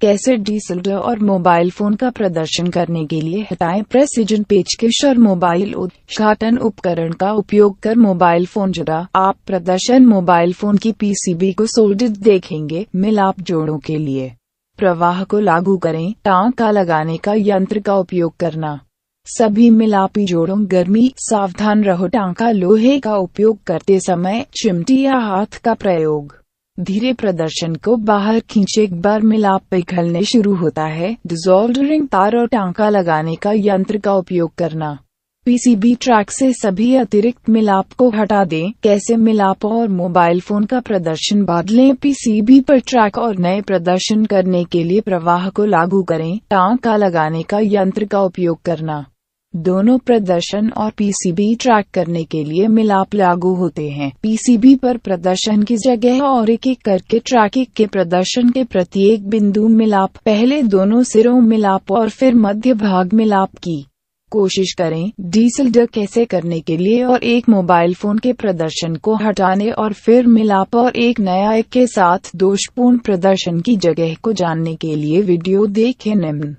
कैसे डीसएलआर और mobile phone का प्रदर्शन करने के लिए हटाएँ प्रेसिजन पेचकश और मोबाइल उद्घाटन उपकरण का उपयोग कर मोबाइल फ़ोन जरा आप प्रदर्शन मोबाइल फ़ोन की पीसीबी को सोल्डेड देखेंगे। मिलाप जोड़ों के लिए। प्रवाह को लागू करें। टांका लगाने का यंत्र का उपयोग करना। सभी मिलापी जोड़ों। गर्मी, सावधान रहो। टांका लोहे का उपयोग करते समय चिमटी या हाथ का प्रयोग। धीरे प्रदर्शन को बाहर खींचे, एक बार मिलाप पिघलने शुरू होता है। डिजोल्डरिंग तार और टांका लगाने का यंत्र का उपयोग करना। पीसीबी ट्रैक से सभी अतिरिक्त मिलाप को हटा दें। कैसे मिलाप और मोबाइल फ़ोन का प्रदर्शन बदलें पीसीबी पर ट्रैक और नए प्रदर्शन करने के लिए प्रवाह को लागू करें। टांका लगाने का यंत्र का उपयोग करना। दोनों प्रदर्शन और पीसीबी ट्रैक करने के लिए मिलाप लागू होते हैं। पीसीबी पर प्रदर्शन की जगह और एक एक करके ट्रैकिंग के प्रदर्शन के प्रत्येक बिंदु मिलाप। पहले दोनों सिरों मिलाप और फिर मध्य भाग मिलाप की कोशिश करें। डीसल्डर कैसे करने के लिए और एक मोबाइल फ़ोन के प्रदर्शन को हटाने और फिर मिलाप और एक नया एक के साथ दोषपूर्ण प्रदर्शन की जगह को जानने के लिए वीडियो देखें निम्न।